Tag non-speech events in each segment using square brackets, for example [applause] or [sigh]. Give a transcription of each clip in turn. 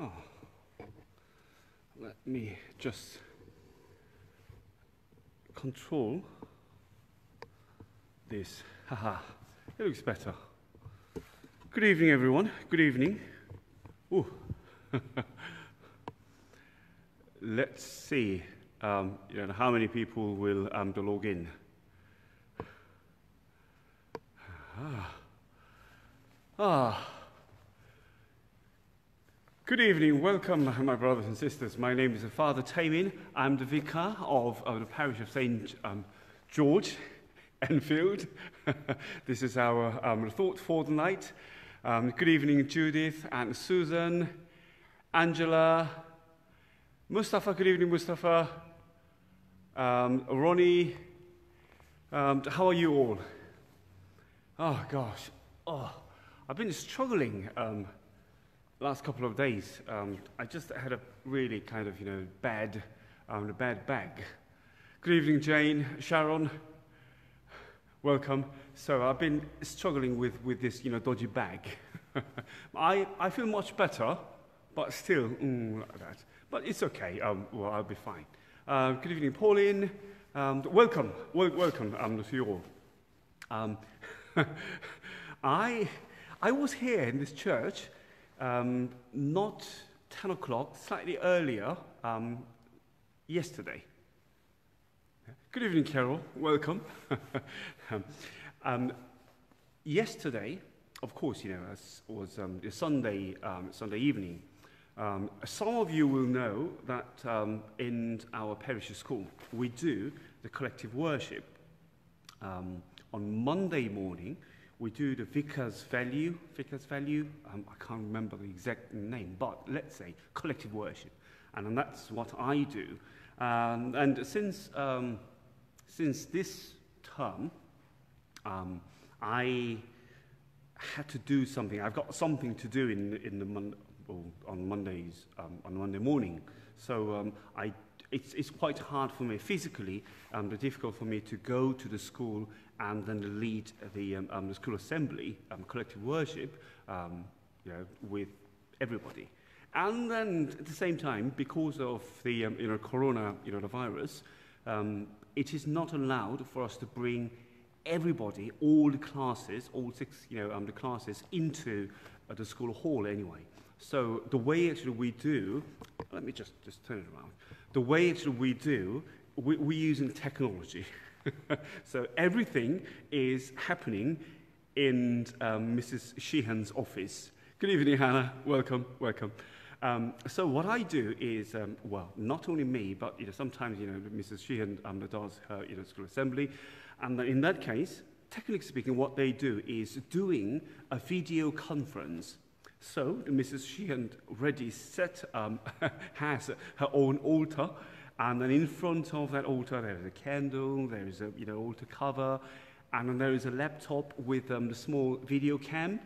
Oh. Let me just control this. Haha, it looks better. Good evening, everyone. Good evening. Ooh. [laughs] Let's see um, you know, how many people will um, log in. Ah. Ah. Good evening, welcome, my brothers and sisters. My name is Father Taemin. I'm the vicar of, of the parish of St. Um, George, Enfield. [laughs] this is our um, thought for the night. Um, good evening, Judith and Susan, Angela, Mustafa. Good evening, Mustafa. Um, Ronnie, um, how are you all? Oh gosh, oh, I've been struggling um, last couple of days, um, I just had a really kind of, you know, bad, um, a bad bag. Good evening, Jane, Sharon. Welcome. So I've been struggling with, with this, you know, dodgy bag. [laughs] I, I feel much better, but still, mm, like that. But it's okay. Um, well, I'll be fine. Uh, good evening, Pauline. Um, welcome. Wel welcome um, to you all. Um, [laughs] I, I was here in this church um, not 10 o'clock, slightly earlier um, yesterday. Good evening, Carol. Welcome. [laughs] um, yesterday, of course, you know, was um, Sunday, um, Sunday evening. Um, some of you will know that um, in our parish school, we do the collective worship. Um, on Monday morning, we do the vicar's value, vicar's value, um, I can't remember the exact name, but let's say collective worship. And, that's what I do. Um, and since, um, since this term, um, I had to do something. I've got something to do in, in the mon- on Mondays, um, on Monday morning. So um, I, it's, it's quite hard for me physically um, um, difficult for me to go to the school and then lead the, um, um, the school assembly, um, collective worship, um, you know, with everybody. And then at the same time, because of the um, you know, corona you know, the virus, um, it is not allowed for us to bring everybody, all the classes, all six you know, um, the classes into uh, the school hall anyway. So the way actually we do, let me just, just turn it around. The way that we do, we, we're using technology. [laughs] so everything is happening in um, Mrs. Sheehan's office. Good evening, Hannah. Welcome, welcome. Um, so what I do is, um, well, not only me, but you know, sometimes you know, Mrs. Sheehan um, does her you know, school assembly, and in that case, technically speaking, what they do is doing a video conference So Mrs. Sheehan already set, um, [laughs] has her own altar, and then in front of that altar there is a candle, there is a you know altar cover, and then there is a laptop with um, the small video cam,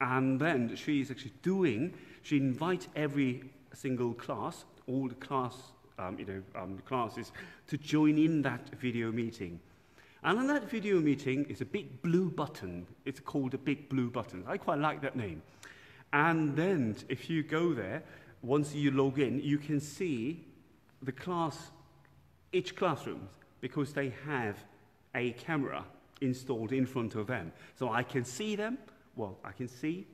and then she is actually doing. She invites every single class, all the class, um, you know, um, classes, to join in that video meeting. And in that video meeting is a big blue button. It's called a big blue button. I quite like that name. And then if you go there, once you log in, you can see the class, each classroom, because they have a camera installed in front of them. So I can see them, well, I can see,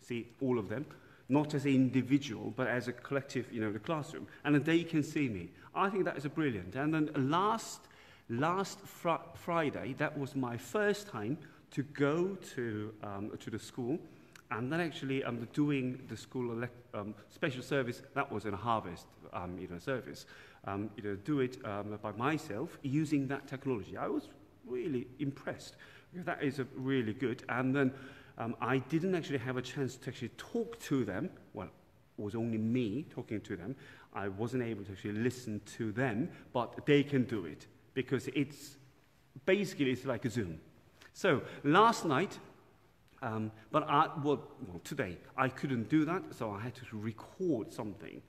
see all of them, not as an individual, but as a collective, you know, the classroom. And then they can see me. I think that is brilliant. And then last, last fr Friday, that was my first time to go to, um, to the school And then actually um, doing the school um, special service, that was in a harvest um, you know, service, um, you know, do it um, by myself using that technology. I was really impressed. That is a really good. And then um, I didn't actually have a chance to actually talk to them. Well, it was only me talking to them. I wasn't able to actually listen to them, but they can do it because it's basically it's like a Zoom. So last night um, but I, well, well, today I couldn't do that, so I had to record something.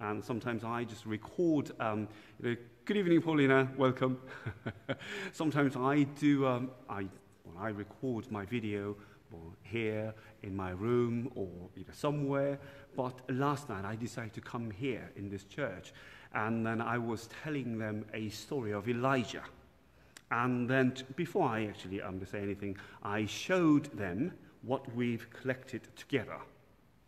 And sometimes I just record, um, you know, good evening, Paulina, welcome. [laughs] sometimes I do, um, I, well, I record my video, or here in my room or you know, somewhere. But last night I decided to come here in this church. And then I was telling them a story of Elijah. And then, before I actually um, say anything, I showed them what we've collected together.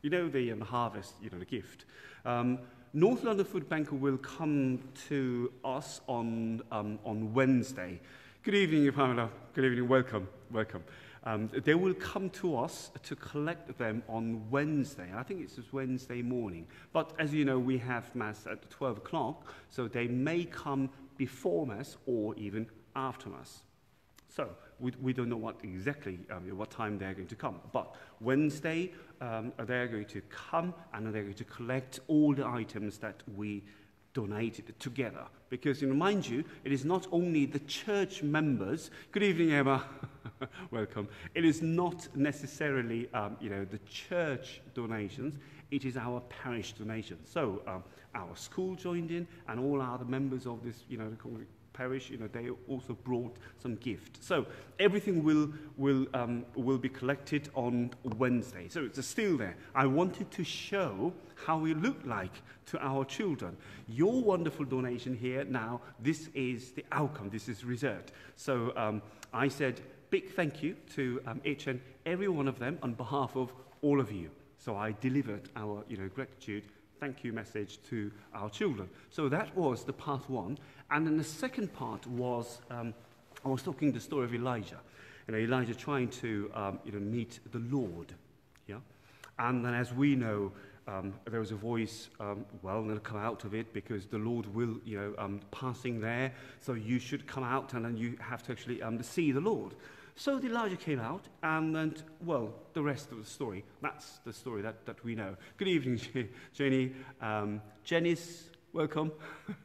You know, the um, harvest, you know, the gift. Um, North London Food Bank will come to us on, um, on Wednesday. Good evening, Pamela. Good evening. Welcome. Welcome. Um, they will come to us to collect them on Wednesday. I think it's Wednesday morning. But as you know, we have Mass at 12 o'clock, so they may come before Mass or even after Mass. So we, we don't know what exactly um, what time they're going to come. But Wednesday, um, they're going to come and they're going to collect all the items that we donated together. Because, you know, mind you, it is not only the church members. Good evening, Emma. [laughs] Welcome. It is not necessarily, um, you know, the church donations. It is our parish donations. So um, our school joined in, and all other members of this, you know, parish, you know, they also brought some gift. So everything will, will, um, will be collected on Wednesday. So it's still there. I wanted to show how we look like to our children. Your wonderful donation here now, this is the outcome, this is result. So um, I said, big thank you to um, each and every one of them on behalf of all of you. So I delivered our you know, gratitude thank you message to our children. So that was the part one. And then the second part was, um, I was talking the story of Elijah. You know, Elijah trying to, um, you know, meet the Lord. Yeah? And then as we know, um, there was a voice, um, well, going to come out of it because the Lord will, you know, um, passing there. So you should come out and then you have to actually um, see the Lord. So the Elijah came out, and then, well, the rest of the story. That's the story that, that we know. Good evening, [laughs] Jenny. Um, Jenny's Welcome.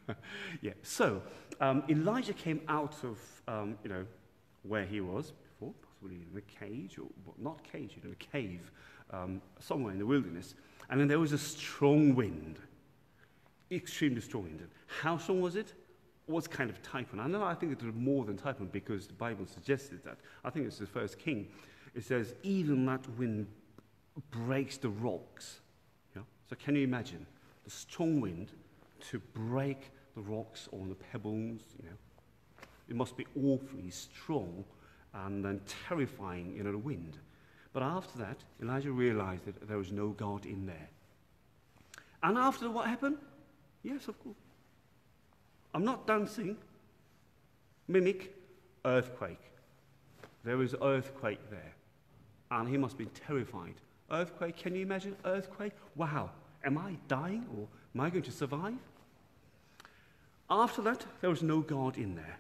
[laughs] yeah, so um, Elijah came out of, um, you know, where he was before, possibly in a cage, or well, not cage, in you know, a cave, um, somewhere in the wilderness. And then there was a strong wind, extremely strong wind. How strong was it? was kind of typhoon. I know I think it was more than typhoon because the Bible suggested that. I think it's the first king. It says, even that wind breaks the rocks. Yeah? So can you imagine? The strong wind to break the rocks or the pebbles? You know, it must be awfully strong and then terrifying, you know, the wind. But after that, Elijah realized that there was no God in there. And after what happened? Yes, of course. I'm not dancing. Mimic earthquake. There is earthquake there. And he must be terrified. Earthquake, can you imagine earthquake? Wow, am I dying or am I going to survive? After that, there was no God in there.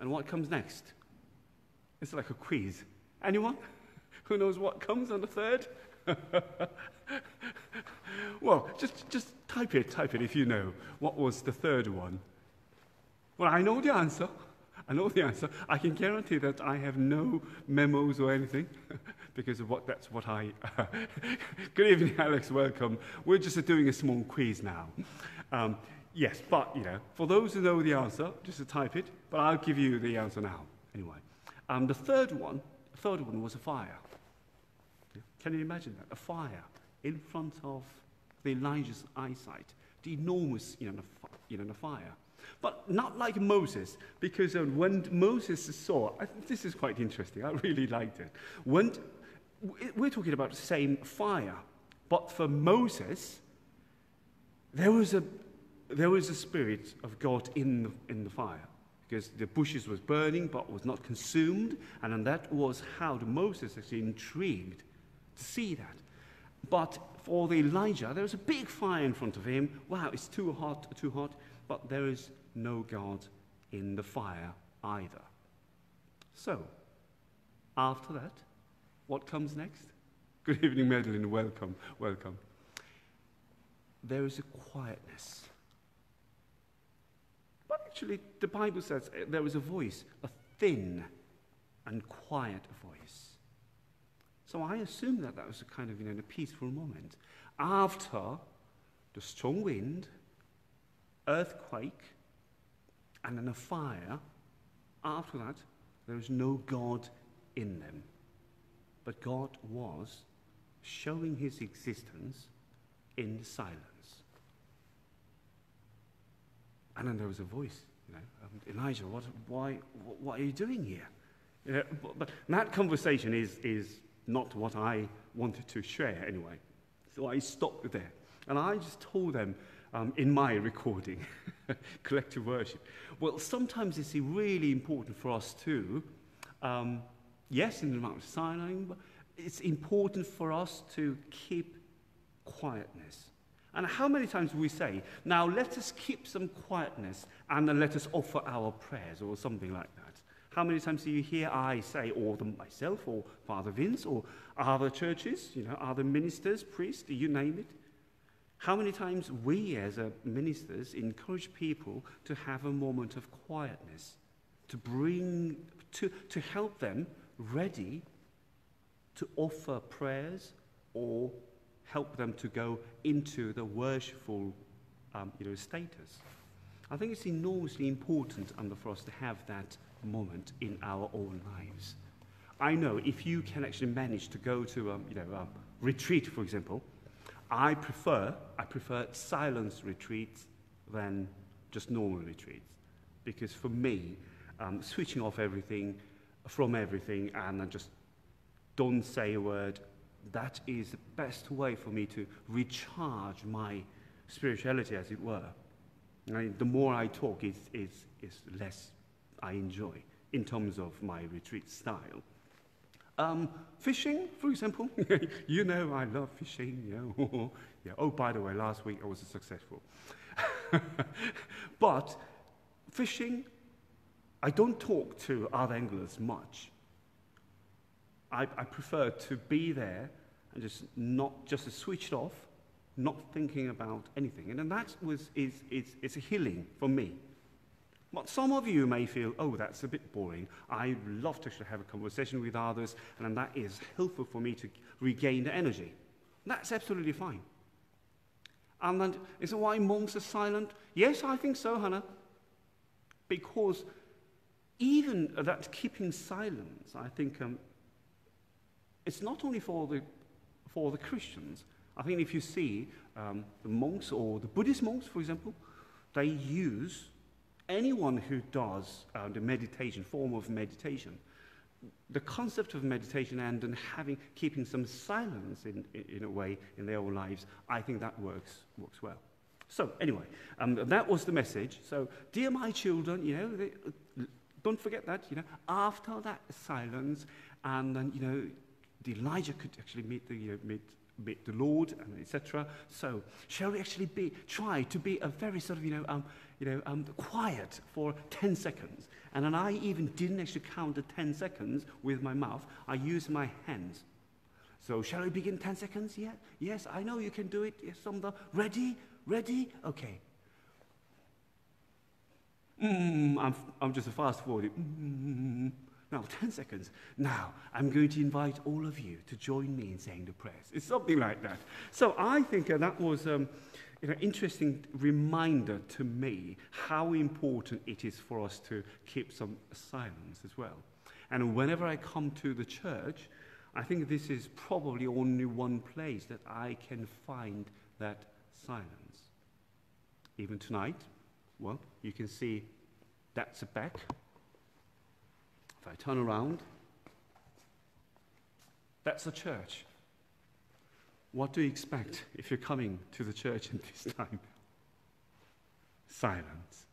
And what comes next? It's like a quiz. Anyone? [laughs] Who knows what comes on the third? [laughs] well, just, just type it, type it if you know. What was the third one? Well, I know the answer. I know the answer. I can guarantee that I have no memos or anything [laughs] because of what that's what I. Good evening, Alex. Welcome. We're just doing a small quiz now. Um, yes, but you know, for those who know the answer, just to type it. But I'll give you the answer now anyway. Um, the third one, the third one was a fire. Can you imagine that? A fire in front of the Elijah's eyesight, the enormous you know, you know, fire. But not like Moses, because when Moses saw, I this is quite interesting, I really liked it. When, we're talking about the same fire, but for Moses, there was a, there was a spirit of God in the, in the fire because the bushes was burning but was not consumed and then that was how moses actually intrigued to see that. But for the Elijah, there was a big fire in front of him. Wow, it's too hot, too hot. But there is no God in the fire either. So, after that, what comes next? [laughs] Good evening, Madeline. Welcome, welcome. There is a quietness. Actually, the Bible says uh, there was a voice, a thin and quiet voice. So I assume that that was a kind of you know, a peaceful moment. After the strong wind, earthquake, and then a fire, after that, there was no God in them. but God was showing his existence in silence. And then there was a voice, you know, um, Elijah, what, why, what, are you doing here? You but, but that conversation is, is not what I wanted to share anyway. So I stopped there. And I just told them um, in my recording, [laughs] collective worship, well, sometimes it's really important for us too. um, yes, in the Mount Sinai, but it's important for us to keep quietness. And how many times do we say, now let us keep some quietness and then let us offer our prayers or something like that? How many times do you hear I say, or the, myself, or Father Vince, or other churches, you know, other ministers, priests, you name it? How many times we as ministers encourage people to have a moment of quietness, to bring, to, to help them ready to offer prayers or help them to go into the worshipful um, you know, status. I think it's enormously important under for us to have that moment in our own lives. I know if you can actually manage to go to um, you know, a retreat, for example, I prefer, I prefer silence retreats than just normal retreats. Because for me, um, switching off everything from everything and I just don't say a word, that is the best way for me to recharge my spirituality, as it were. the more I talk, is, is, is less I enjoy in terms of my retreat style. Um, fishing, for example. [laughs] you know I love fishing. Yeah. [laughs] yeah. Oh, by the way, last week I was successful. [laughs] but fishing, I don't talk to other anglers much. I, I prefer to be there and just not just switched off, not thinking about anything. And, and that was, is, is, is a healing for me. But some of you may feel, oh, that's a bit boring. I love to have a conversation with others, and that is helpful for me to regain the energy. That's absolutely fine. And then, is it why monks are silent? Yes, I think so, Hannah. Because even that keeping silence, I think, um, it's not only for the, for the Christians. I think if you see um, the monks or the Buddhist monks, for example, they use anyone who does uh, the meditation, form of meditation, the concept of meditation and then having, keeping some silence in, in, a way in their own lives, I think that works, works well. So anyway, um, that was the message. So, dear my children, you know, they, uh, don't forget that, you know, after that silence, and then, you know, Elijah could actually meet the, you know, meet meet the Lord, and etc. So, shall we actually be try to be a very sort of you know um, you know um, quiet for 10 seconds? And then I even didn't actually count the 10 seconds with my mouth. I used my hands. So, shall we begin 10 seconds yet? Yes, I know you can do it. Yes, some the ready, ready. Okay. Mm, I'm, I'm just a fast forward. Mm, now, [laughs] 10 seconds. Now, I'm going to invite all of you to join me in saying the prayers. It's something like that. So I think uh, that was um, an interesting reminder to me how important it is for us to keep some silence as well. And whenever I come to the church, I think this is probably only one place that I can find that silence. Even tonight, well, you can see that's a back. If I turn around, that's the church. What do you expect if you're coming to the church in this time? Silence.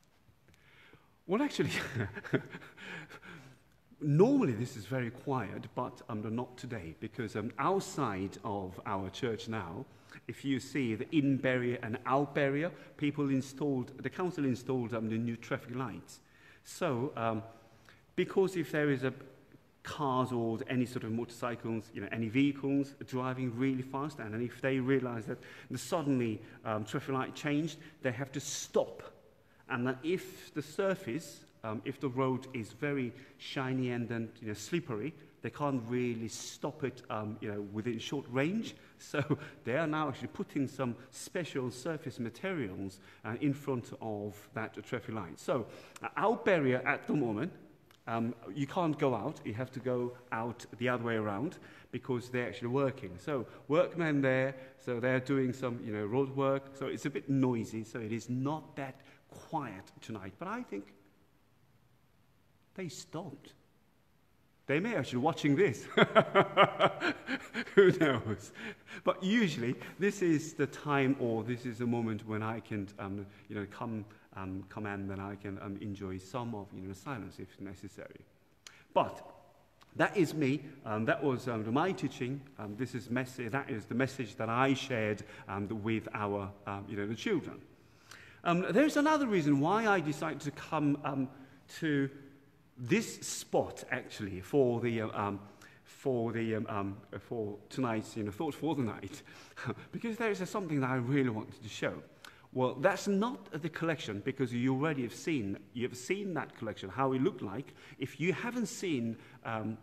Well, actually, [laughs] normally this is very quiet, but um, not today, because um, outside of our church now, if you see the in barrier and out barrier, people installed, the council installed um, the new traffic lights. So um, Because if there is a cars or any sort of motorcycles, you know, any vehicles driving really fast, and if they realize that the suddenly um, traffic light changed, they have to stop. And that if the surface, um, if the road is very shiny and then you know, slippery, they can't really stop it um, you know, within short range. [laughs] So they are now actually putting some special surface materials uh, in front of that traffic light. So uh, our barrier at the moment Um, you can't go out, you have to go out the other way around because they're actually working. So, workmen there, so they're doing some, you know, road work, so it's a bit noisy, so it is not that quiet tonight. But I think they stopped. They may actually be watching this. [laughs] Who knows? But usually, this is the time or this is the moment when I can, um, you know, come um, command, then I can um, enjoy some of you know, silence if necessary. But that is me. Um, that was um, my teaching. Um, this is message. That is the message that I shared um, with our, you know, the children. There's another reason why I decided to come to this spot actually for the for the um, um, for tonight's you know thought for the night, [laughs] because there is something that I really wanted to show. Well, that's not the collection because you already have seen, you've seen that collection, how it looked like. If you haven't seen um,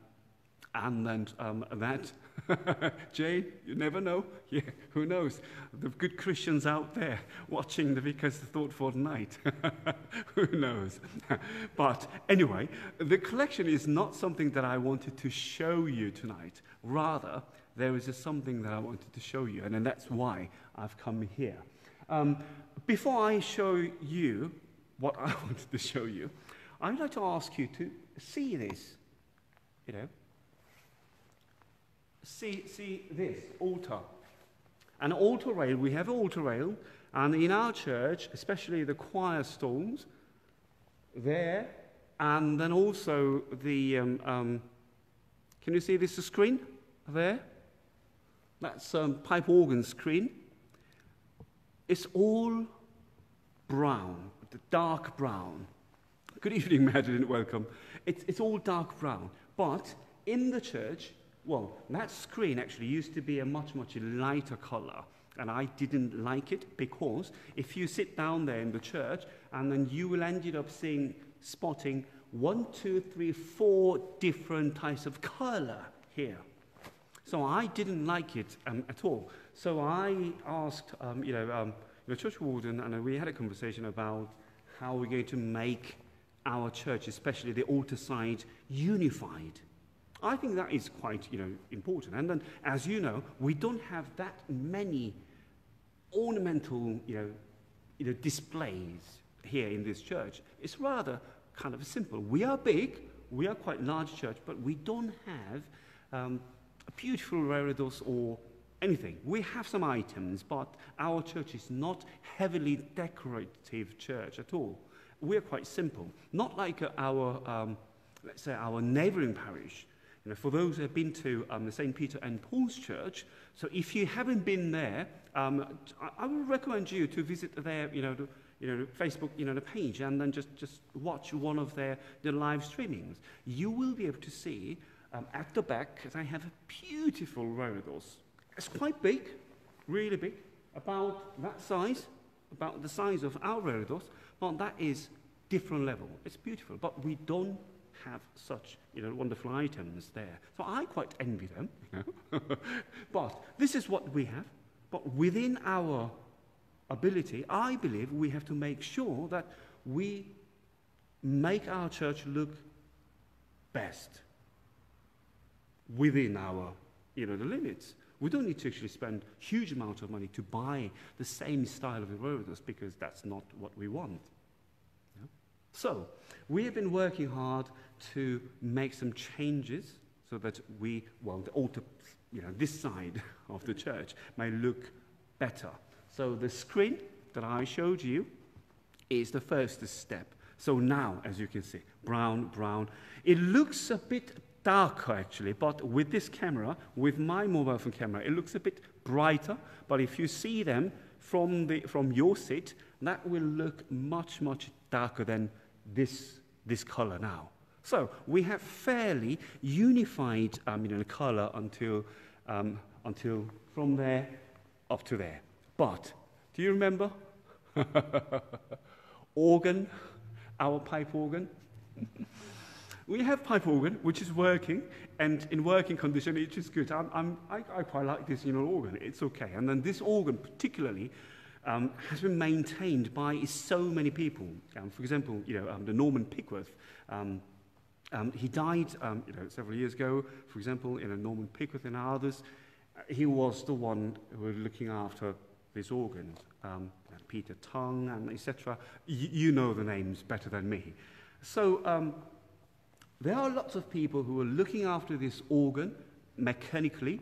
and um, that, [laughs] Jane, you never know. [laughs] Yeah, who knows? The good Christians out there [laughs] watching the Vicar's Thought for the Night. who knows? but anyway, the collection is not something that I wanted to show you tonight. Rather, there is something that I wanted to show you, and then that's why I've come here. Um, before I show you what I [laughs] wanted to show you, I'd like to ask you to see this. You know, see, see this altar. An altar rail, we have altar rail, and in our church, especially the choir stalls, there, and then also the. Um, um, can you see this screen there? That's um, pipe organ screen. It's all brown, dark brown. Good evening, [laughs] Madeline, welcome. It's, it's all dark brown. But in the church, well, that screen actually used to be a much, much lighter color. And I didn't like it because if you sit down there in the church and then you will end up seeing, spotting one, two, three, four different types of color here. So I didn't like it um, at all. So I asked, um, you know, um, the church warden, and we had a conversation about how we're going to make our church, especially the altar side, unified. I think that is quite, you know, important. And then, as you know, we don't have that many ornamental, you know, you know, displays here in this church. It's rather kind of simple. We are big, we are quite large church, but we don't have um, beautiful reredos or anything. We have some items, but our church is not heavily decorative church at all. We're quite simple, not like our, um, let's say, our neighboring parish. You know, for those who have been to um, the St. Peter and Paul's Church, so if you haven't been there, um, I, I would recommend you to visit their, you know, the, you know, Facebook, you know, the page, and then just, just watch one of their, their live streamings. You will be able to see um, at the back, they have a beautiful reredos it's quite big, really big, about that size, about the size of our reredos, but that is different level. It's beautiful, but we don't have such you know, wonderful items there. So I quite envy them. [laughs] But this is what we have. But within our ability, I believe we have to make sure that we make our church look best within our you know, the limits. We don't need to actually spend huge amount of money to buy the same style of reredos because that's not what we want. Yeah? So, we have been working hard to make some changes so that we, well, the altar, you know, this side [laughs] of the church may look better. So the screen that I showed you is the first step. So now, as you can see, brown, brown. It looks a bit darker actually, but with this camera, with my mobile phone camera, it looks a bit brighter. But if you see them from, the, from your seat, that will look much, much darker than this, this color now. So we have fairly unified um, you know, color until, um, until from there up to there. But do you remember? [laughs] organ, our pipe organ. [laughs] we have pipe organ, which is working, and in working condition, it is good. I'm, I'm, I, I quite like this you know, organ. It's okay. And then this organ, particularly, um, has been maintained by so many people. Um, for example, you know, um, the Norman Pickworth, um, Um, he died um, you know, several years ago, for example, in a Norman Pickworth and others. Uh, he was the one who was looking after these organs. Um, Peter Tongue and etc. you know the names better than me. So um, there are lots of people who are looking after this organ mechanically,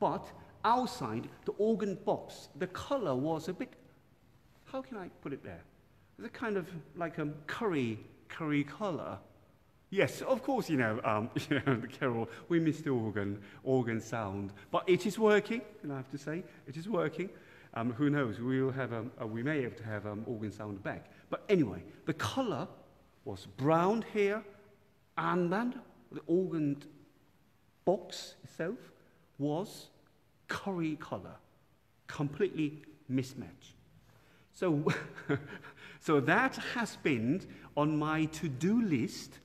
but outside the organ box, the color was a bit, how can I put it there? It's a kind of like a curry, curry color. Yes, of course, you know, um, [laughs] you know, the carol, we missed the organ, organ sound, but it is working, and I have to say, it is working. Um, who knows, we, will have, um, uh, we may have to have um, organ sound back. But anyway, the color was brown here, and then the organ box itself was curry color, completely mismatched. So, [laughs] so that has been on my to-do list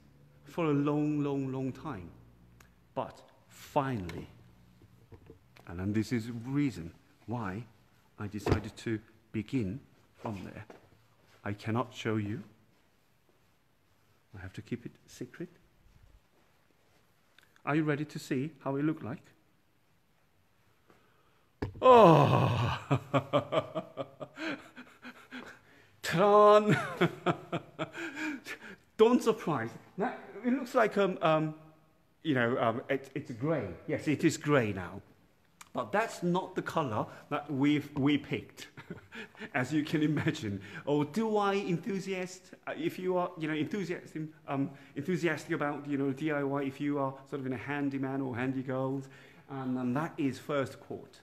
for a long, long, long time. But finally, and then this is reason why I decided to begin from there. I cannot show you. I have to keep it secret. Are you ready to see how it looked like? Oh! [laughs] Tron! [laughs] Don't surprise. Now, it looks like, um, um, you know, um, it, it's grey. Yes, it is grey now. But that's not the color that we've, we picked, [laughs] as you can imagine. Or do I enthusiast, uh, if you are, you know, enthusiastic, um, enthusiastic about, you know, DIY, if you are sort of in a handyman or handy girls, and, and that is first court.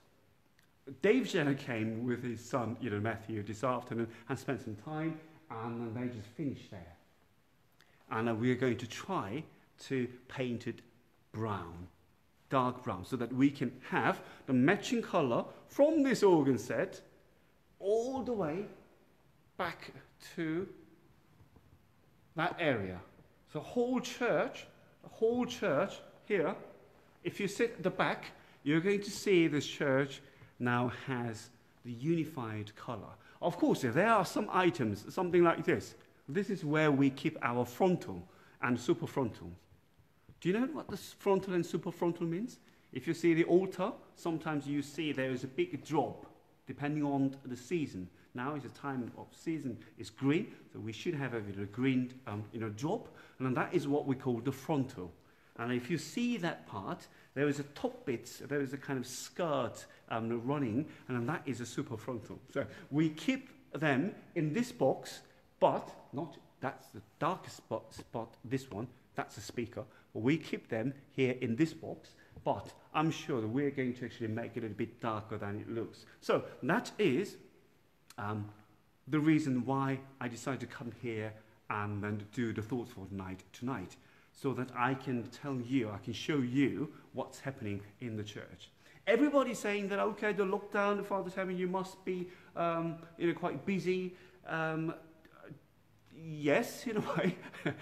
Dave Jenner came with his son, you know, Matthew, this afternoon and spent some time, and they just finished there. And uh, we're going to try to paint it brown dark brown so that we can have the matching color from this organ set all the way back to that area. So whole church, the whole church here, if you sit at the back, you're going to see this church now has the unified color. Of course, if there are some items, something like this. This is where we keep our frontal and superfrontal. Do you know what the frontal and superfrontal means? If you see the altar, sometimes you see there is a big drop depending on the season. Now is the time of season is green, so we should have a, a green um, you know, drop, and that is what we call the frontal. And if you see that part, there is a top bit, there is a kind of skirt um, running, and that is a superfrontal. So we keep them in this box, but not that's the darkest spot, spot this one, that's a speaker. We keep them here in this box, but I'm sure that we're going to actually make it a bit darker than it looks. So that is um, the reason why I decided to come here and then do the thoughts for tonight, tonight, so that I can tell you, I can show you what's happening in the church. Everybody's saying that, okay, the lockdown, the Father's Heaven, you must be um, you know, quite busy. Um, yes, in a way. [laughs]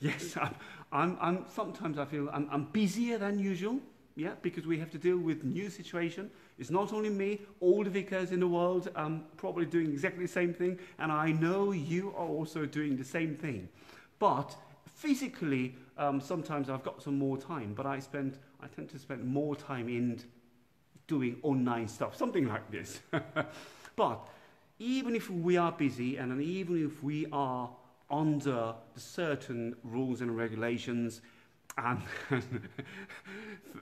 yes, I'm, I'm, I'm, sometimes I feel I'm, I'm busier than usual, yeah, because we have to deal with new situation. It's not only me, all the vicars in the world are probably doing exactly the same thing, and I know you are also doing the same thing. But physically, um, sometimes I've got some more time, but I spend, I tend to spend more time in doing online stuff, something like this. [laughs] but even if we are busy and even if we are under certain rules and regulations. And [laughs]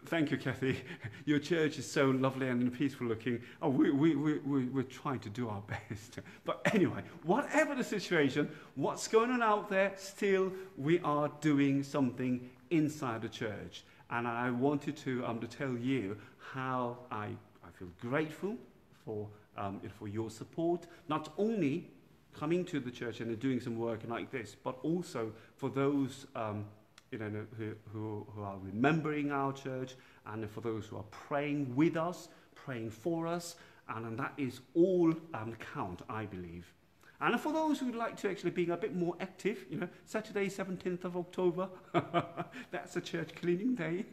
thank you, Kathy. Your church is so lovely and peaceful looking. Oh, we, we, we, we, we're trying to do our [laughs] best. but anyway, whatever the situation, what's going on out there, still we are doing something inside the church. And I wanted to, um, to tell you how I, I feel grateful for, um, for your support, not only coming to the church and doing some work like this, but also for those um, you know, who, who, who are remembering our church and for those who are praying with us, praying for us, and, and that is all um, count, I believe. And for those who'd like to actually being a bit more active, you know, Saturday, 17th of October, [laughs] that's a church cleaning day.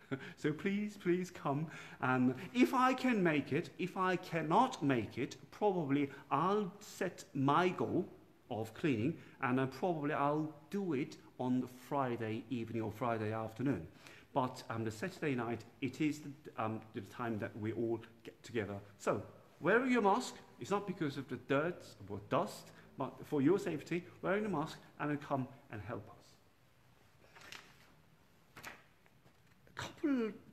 [laughs] so please, please come. And if I can make it, if I cannot make it, probably I'll set my goal of cleaning and then probably I'll do it on Friday evening or Friday afternoon. But um, the Saturday night, it is the, um, the time that we all get together. So, wearing your mask, it's not because of the dirt or dust, but for your safety, wearing the mask and then come and help us. A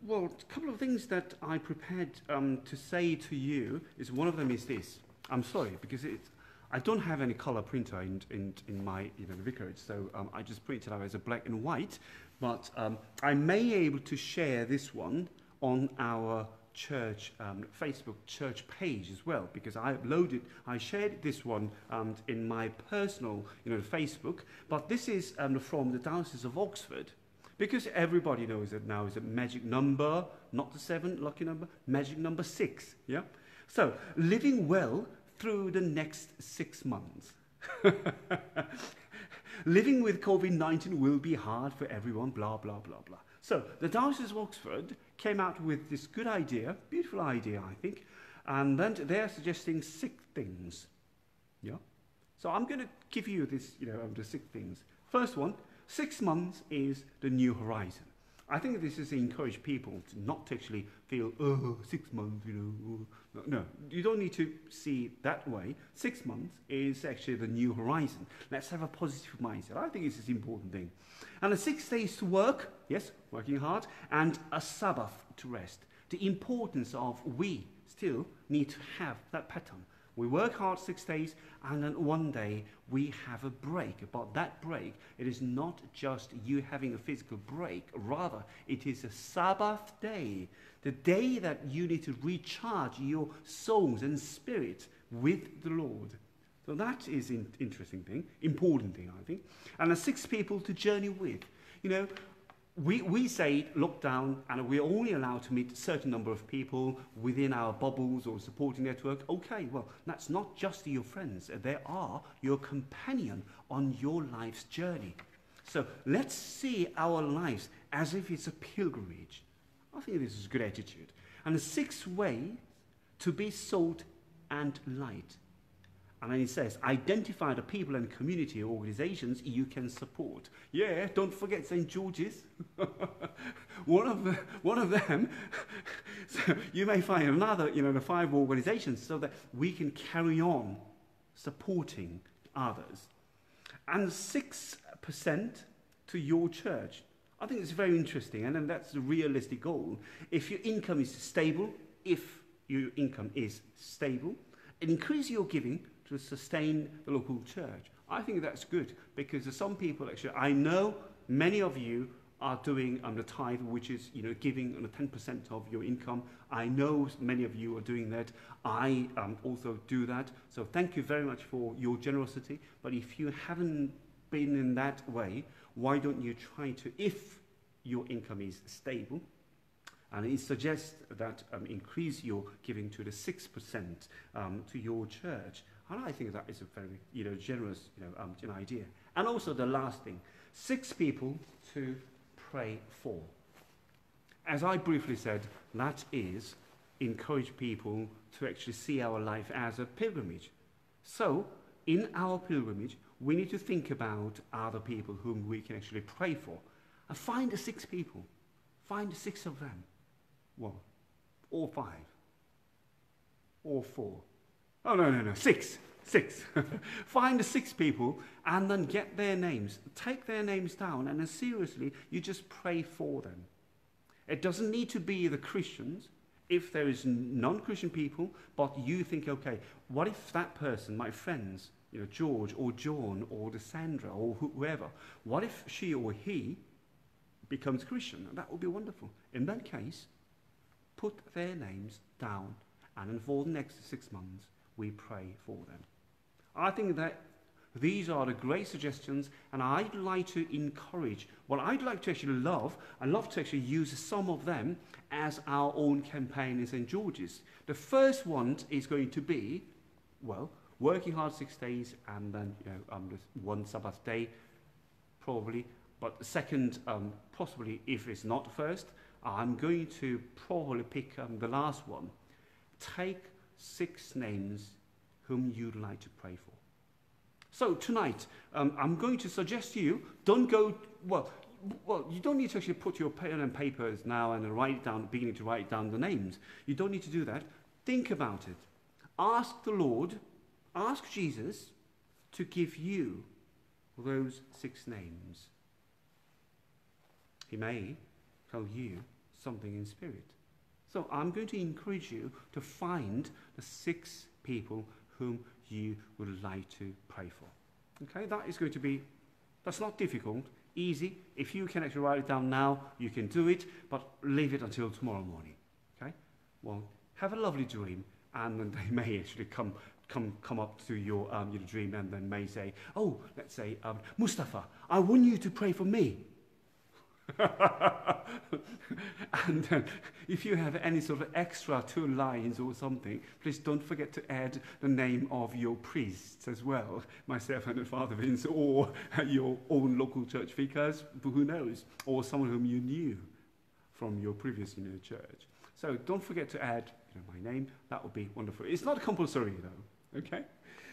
well, a couple of things that I prepared um, to say to you is one of them is this. I'm sorry because it, I don't have any color printer in, in, in my you know, vicarage, so um, I just printed out as a black and white. But um, I may be able to share this one on our church um, Facebook church page as well because I uploaded, I shared this one um, in my personal, you know, Facebook. But this is um, from the Diocese of Oxford because everybody knows that now is a magic number, not the seven lucky number, magic number six. Yeah. So living well through the next six months. [laughs] Living with COVID 19 will be hard for everyone, blah, blah, blah, blah. So, the Diocese of Oxford came out with this good idea, beautiful idea, I think, and then they're suggesting six things. Yeah? So, I'm going to give you this, you know, the six things. First one six months is the new horizon. I think this is to encourage people to not actually feel, oh, six months, you know. No, you don't need to see that way. Six months is actually the new horizon. Let's have a positive mindset. I think is an important thing. And the six days to work, yes, working hard, and a Sabbath to rest. The importance of we still need to have that pattern we work hard six days, and then one day we have a break. But that break, it is not just you having a physical break, rather, it is a Sabbath day, the day that you need to recharge your souls and spirit with the Lord. So that is an interesting thing, important thing, I think. And the six people to journey with. You know, we, we say lockdown and we're only allowed to meet a certain number of people within our bubbles or supporting network. Okay, well, that's not just your friends. They are your companion on your life's journey. So let's see our lives as if it's a pilgrimage. I think this is good attitude. And the sixth way to be salt and light. And then he says, identify the people and community organizations you can support. Yeah, don't forget St. George's. [laughs] one, of the, one of them. [laughs] so you may find another, you know, the five organizations so that we can carry on supporting others. And 6% to your church. I think it's very interesting, and then that's the realistic goal. If your income is stable, if your income is stable, increase your giving to sustain the local church. I think that's good because there's some people actually, I know many of you are doing um, the tithe, which is you know giving on the 10% of your income. I know many of you are doing that. I um, also do that. So thank you very much for your generosity. But if you haven't been in that way, why don't you try to, if your income is stable, and it suggests that um, increase your giving to the 6% um, to your church. And I think that is a very you know, generous you know, um, idea. And also the last thing, six people to pray for. As I briefly said, that is encourage people to actually see our life as a pilgrimage. So, in our pilgrimage, we need to think about other people whom we can actually pray for. And find the six people. Find six of them. One. Or five. Or four. Oh, no, no, no. Six. Six. [laughs] Find the six people and then get their names. Take their names down and then seriously, you just pray for them. It doesn't need to be the Christians. If there is non-Christian people, but you think, okay, what if that person, my friends, you know, George or John or Sandra or whoever, what if she or he becomes Christian? That would be wonderful. In that case, put their names down and for the next six months, we pray for them. I think that these are the great suggestions, and I'd like to encourage, well, I'd like to actually love, I'd love to actually use some of them as our own campaign in St. George's. The first one is going to be, well, working hard six days and then you know, um, one Sabbath day, probably. But the second, um, possibly if it's not first, I'm going to probably pick um, the last one. Take six names whom you'd like to pray for. So tonight, um, I'm going to suggest to you, don't go, well, well, you don't need to actually put your pen and papers now and write down, beginning to write down the names. You don't need to do that. Think about it. Ask the Lord, ask Jesus to give you those six names. He may tell you something in spirit. So I'm going to encourage you to find the six people whom you would like to pray for. Okay, that is going to be, that's not difficult, easy. If you can actually write it down now, you can do it, but leave it until tomorrow morning. Okay? Well, have a lovely dream, and then [laughs] they may actually come come come up to your um, your dream and then may say, "Oh, let's say, um, Mustafa, I want you to pray for me." [laughs] and uh, if you have any sort of extra two lines or something, please don't forget to add the name of your priests as well, myself and Father Vince, or [laughs] your own local church because who knows, or someone whom you knew from your previous you know, church. So don't forget to add you know, my name. That would be wonderful. It's not compulsory though. Okay.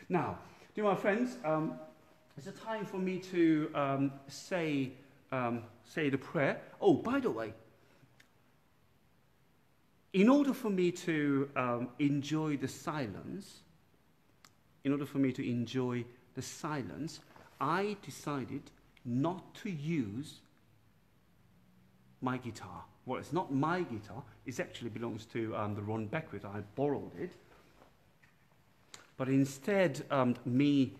Now, dear my friends, um, it's a time for me to um, say um, say the prayer. Oh, by the way, in order for me to um, enjoy the silence, in order for me to enjoy the silence, I decided not to use my guitar. Well, it's not my guitar. It actually belongs to um, the Ron Beckwith. I borrowed it. But instead, um, me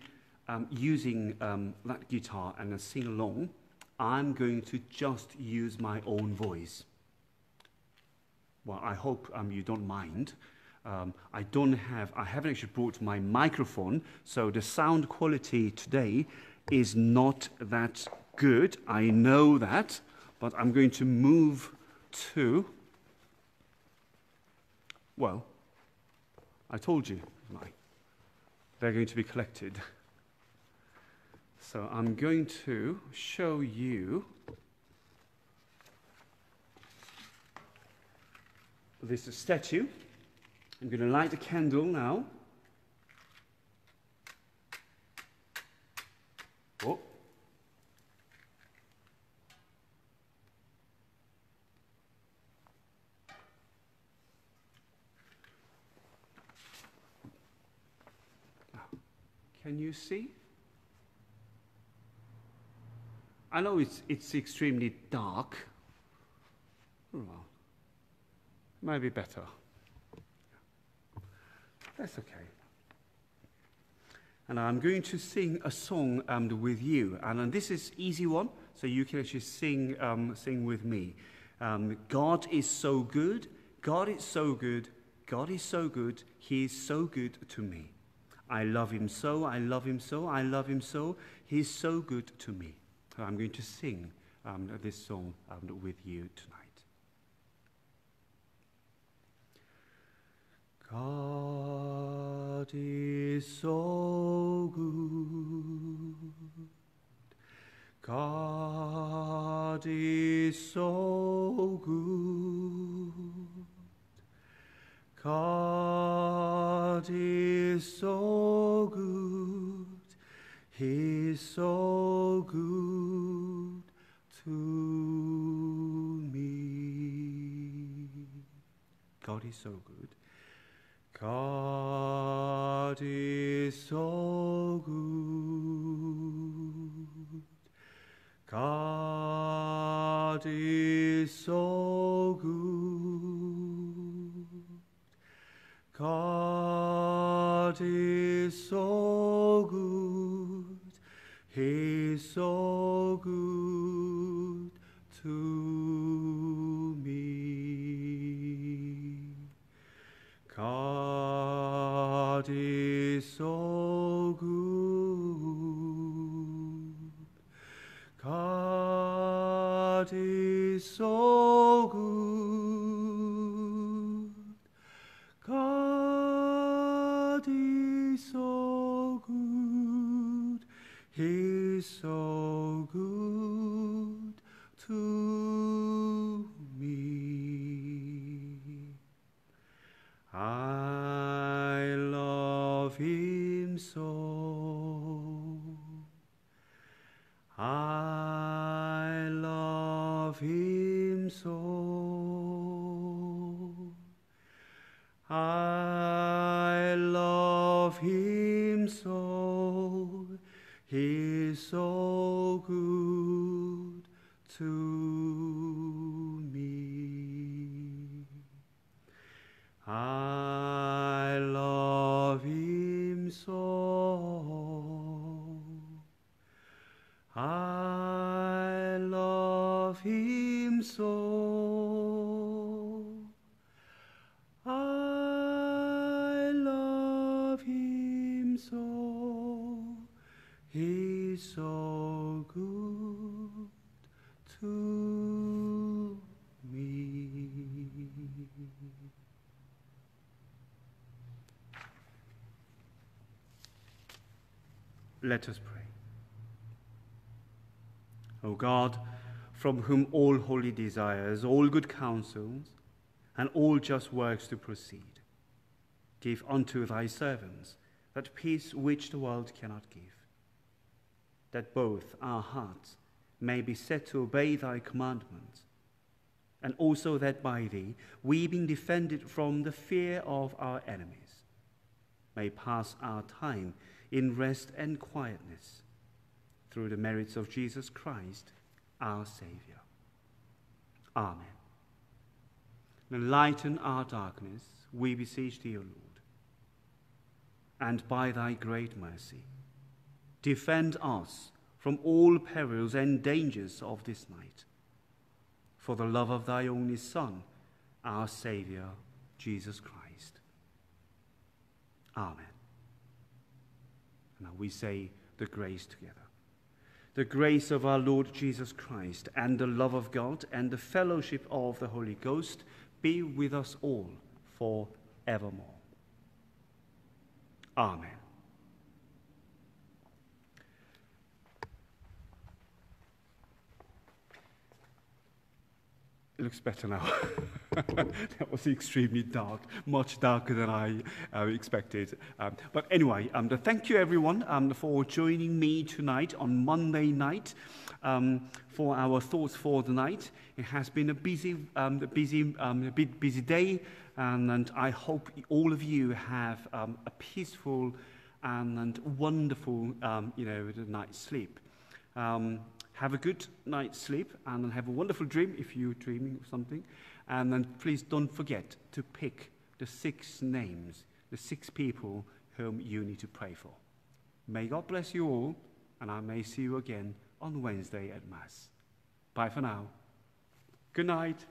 um, using um, that guitar and a sing along, I'm going to just use my own voice. Well, I hope um, you don't mind. Um, I don't have, I haven't actually brought my microphone, so the sound quality today is not that good. I know that, but I'm going to move to, well, I told you, they're going to be collected. So I'm going to show you this statue. I'm going to light a candle now. Oh. Ah. Can you see? I know it's, it's extremely dark. Well, might be better. That's okay. And I'm going to sing a song um, with you. And, and this is easy one, so you can actually sing, um, sing with me. Um, God is so good. God is so good. God is so good. He is so good to me. I love him so. I love him so. I love him so. He is so good to me. I'm going to sing um, this song um, with you tonight. God is so good. God is so good. God is so good. He's so good to me. God is so good. God is so good. God is so good. God is so good. He's so good to me. God is so good. God is so good. God is so so good to me. I love him so. I love him. Let us pray. O God, from whom all holy desires, all good counsels, and all just works to proceed, give unto thy servants that peace which the world cannot give, that both our hearts may be set to obey thy commandments, and also that by thee we, being defended from the fear of our enemies, may pass our time in rest and quietness through the merits of Jesus Christ, our Saviour. Amen. Enlighten our darkness, we beseech thee, O Lord, and by thy great mercy, defend us from all perils and dangers of this night, for the love of thy only Son, our Saviour, Jesus Christ. Amen. Now we say the grace together. The grace of our Lord Jesus Christ and the love of God and the fellowship of the Holy Ghost be with us all for evermore. Amen. It looks better now. [laughs] [laughs] that was extremely dark, much darker than I uh, expected. Um, but anyway, um, thank you everyone um, for joining me tonight on Monday night um, for our thoughts for the night. It has been a busy, um, busy, um, a bit busy day, and, and I hope all of you have a peaceful and, and wonderful, you know, night's sleep. Have a good night's sleep and have a wonderful dream if you're dreaming of something. And then please don't forget to pick the six names, the six people whom you need to pray for. May God bless you all, and I may see you again on Wednesday at Mass. Bye for now. Good night.